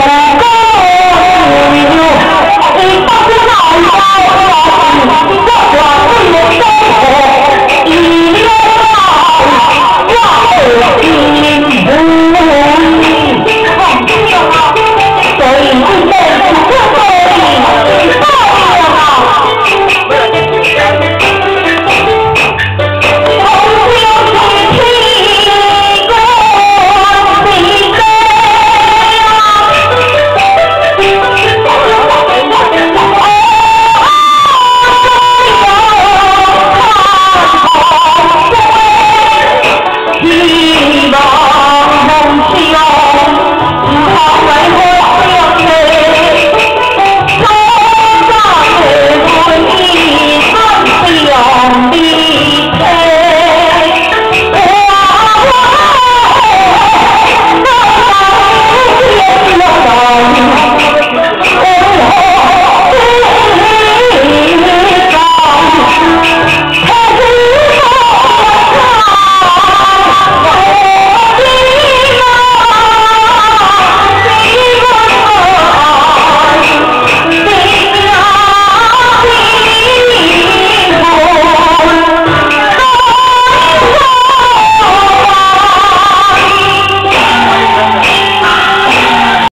Lord.